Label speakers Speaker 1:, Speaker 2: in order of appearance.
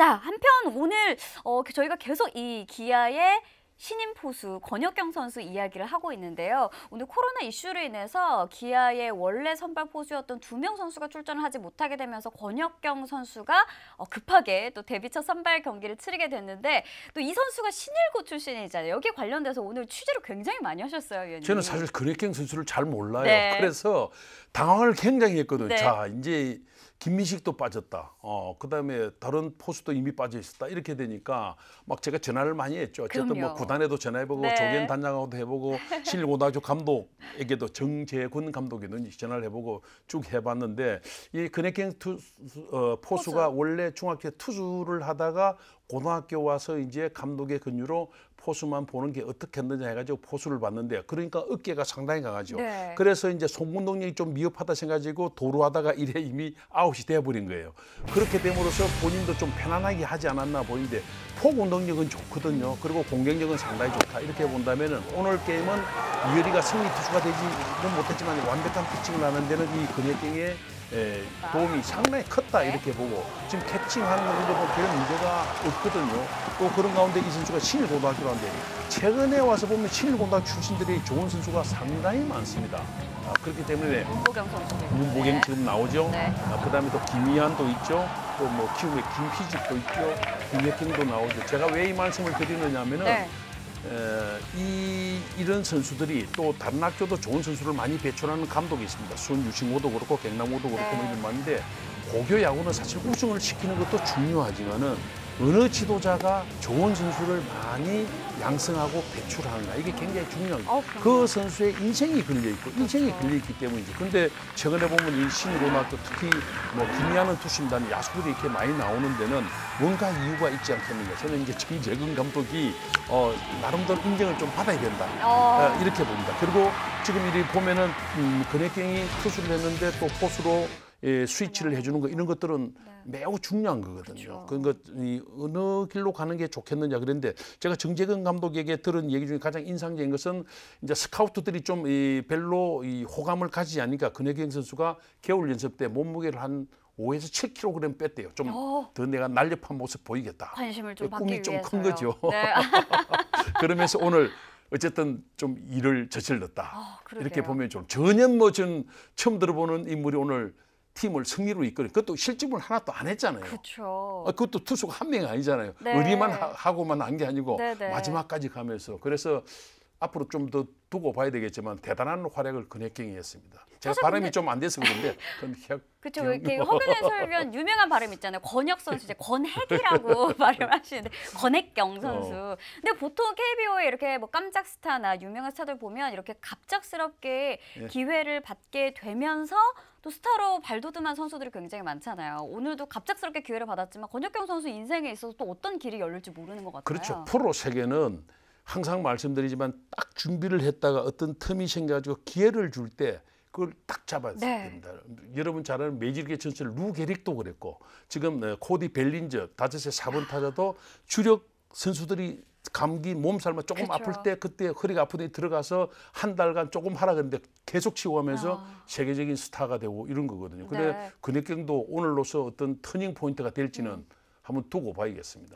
Speaker 1: 자, 한편 오늘 어, 저희가 계속 이 기아의 신인 포수 권혁경 선수 이야기를 하고 있는데요. 오늘 코로나 이슈로 인해서 기아의 원래 선발 포수였던 두 명 선수가 출전을 하지 못하게 되면서 권혁경 선수가 어, 급하게 또 데뷔 첫 선발 경기를 치르게 됐는데 또 이 선수가 신일고 출신이잖아요. 여기 관련돼서 오늘 취재를 굉장히 많이 하셨어요, 위원님.
Speaker 2: 저는 사실 근혜경 선수를 잘 몰라요.
Speaker 1: 네.
Speaker 2: 그래서 당황을 굉장히 했거든요.
Speaker 1: 네.
Speaker 2: 자, 이제 김민식도 빠졌다. 어, 그다음에 다른 포수도 이미 빠져 있었다. 이렇게 되니까 막 제가 전화를 많이 했죠. 어쨌든 뭐
Speaker 1: 그럼요.
Speaker 2: 뭐 구단에도 전화해보고
Speaker 1: 네.
Speaker 2: 조계현 단장하고도 해보고 신일고등학교 감독에게도 정재권 감독에게는 전화를 해보고 쭉 해봤는데 이 권혁경 투 어, 포수가 포수. 원래 중학교 투수를 하다가 고등학교 와서 이제 감독의 권유로 포수만 보는 게 어떻게 했느냐 해가지고 포수를 봤는데 그러니까 어깨가 상당히 강하죠.
Speaker 1: 네.
Speaker 2: 그래서 이제 송문동력이 좀 미흡하다 생각하고 도루하다가 이래 이미 아웃이 돼버린 거예요. 그렇게 됨으로써 본인도 좀 편안하게 하지 않았나 보이는데 포공동력은 좋거든요. 그리고 공격력은 상당히 좋다. 이렇게 본다면은 오늘 게임은 이효리가 승리 투수가 되지는 못했지만 완벽한 피칭을 하는 데는 이 근혜경의 에, 도움이 상당히 컸다
Speaker 1: 네.
Speaker 2: 이렇게 보고 지금 캐칭하는 거 보면 별 문제가 없거든요. 또 그런 가운데 이 선수가 신일 고등학교라는데 최근에 와서 보면 신일 고등학교 출신들이 좋은 선수가 상당히 많습니다. 아, 그렇기 때문에
Speaker 1: 문보경 있고.
Speaker 2: 문보경
Speaker 1: 네.
Speaker 2: 지금 나오죠.
Speaker 1: 네.
Speaker 2: 아, 그다음에 또 김희안도 있죠. 또 뭐 키움의 김희집도 있죠. 김혜경도 나오죠. 제가 왜 이 말씀을 드리느냐면은
Speaker 1: 네.
Speaker 2: 에, 이 이런 선수들이 또 다른 학교도 좋은 선수를 많이 배출하는 감독이 있습니다. 수원 유신고도 그렇고 경남고도 그렇고
Speaker 1: 네.
Speaker 2: 뭐 이런 많은데 고교 야구는 사실 우승을 시키는 것도 중요하지만은 어느 지도자가 좋은 선수를 많이 양성하고 배출하는가 이게 굉장히 중요합니다.
Speaker 1: 어. 그
Speaker 2: 선수의 인생이 걸려 있고 인생이 걸려 있기 때문이죠. 근데 최근에 보면 이 신고등학교 특히 뭐 김희하는 투심단 야수들이 이렇게 많이 나오는 데는 뭔가 이유가 있지 않겠는가. 저는 이제 정재근 감독이 어, 나름대로 인정을 좀 받아야 된다.
Speaker 1: 어.
Speaker 2: 어, 이렇게 봅니다. 그리고 지금 이리 보면은 음, 근혜경이 투수를 했는데 또 포수로 예, 스위치를 해주는 거 이런 것들은 매우 중요한 거거든요.
Speaker 1: 네.
Speaker 2: 그것 이 어느 길로 가는 게 좋겠느냐 그런데 제가 정재근 감독에게 들은 얘기 중에 가장 인상적인 것은 이제 스카우트들이 좀 이 별로 이 호감을 가지지 않으니까 근혜경 선수가 겨울 연습 때 몸무게를 한 5에서 7kg 뺐대요. 좀더
Speaker 1: 어.
Speaker 2: 내가 날렵한 모습 보이겠다.
Speaker 1: 관심을 좀 받기
Speaker 2: 꿈이
Speaker 1: 위해서요.
Speaker 2: 좀큰 거죠.
Speaker 1: 네.
Speaker 2: 그러면서 오늘 어쨌든 좀 일을 저질렀다.
Speaker 1: 아, 그러게요.
Speaker 2: 이렇게 보면 좀 전혀 뭐전 처음 들어보는 인물이 오늘 팀을 승리로 이끌어. 그것도 실집을 하나도 안 했잖아요.
Speaker 1: 그렇죠.
Speaker 2: 아, 그것도 투수가 한 명이 아니잖아요.
Speaker 1: 네.
Speaker 2: 의리만 하- 하고만 한 게 아니고
Speaker 1: 네, 네.
Speaker 2: 마지막까지 가면서 그래서 앞으로 좀 더 두고 봐야 되겠지만 대단한 활약을 근혜경이 했습니다. 제가 발음이 좀 안 돼서 그런데 혁-
Speaker 1: 그렇죠. 이렇게 허균 해설위원 유명한 발음 있잖아요. 권혁 선수 이제 권핵이라고 발음하시는데 권핵경 선수.
Speaker 2: 어.
Speaker 1: 근데 보통 KBO에 이렇게 뭐 깜짝 스타나 유명한 스타들 보면 이렇게 갑작스럽게
Speaker 2: 예.
Speaker 1: 기회를 받게 되면서 또 스타로 발돋움한 선수들이 굉장히 많잖아요. 오늘도 갑작스럽게 기회를 받았지만 권혁경 선수 인생에 있어서 또 어떤 길이 열릴지 모르는 것 같아요.
Speaker 2: 그렇죠. 프로 세계는 항상 말씀드리지만 딱 준비를 했다가 어떤 틈이 생겨가지고 기회를 줄 때 그걸 딱 잡아야
Speaker 1: 네.
Speaker 2: 됩니다. 여러분 잘 아는 메이저리그 전설 루 게릭도 그랬고 지금 어, 코디 벨린저 다저스의 4번 타자도 주력 선수들이 감기 몸살만 조금
Speaker 1: 그렇죠.
Speaker 2: 아플 때 그때 허리가 아프더니 들어가서 한 달간 조금 하라 그랬는데 계속 치고하면서
Speaker 1: 아.
Speaker 2: 세계적인 스타가 되고 이런 거거든요. 근데
Speaker 1: 네.
Speaker 2: 권혁경도 오늘로서 어떤 터닝 포인트가 될지는 한번 두고 봐야겠습니다.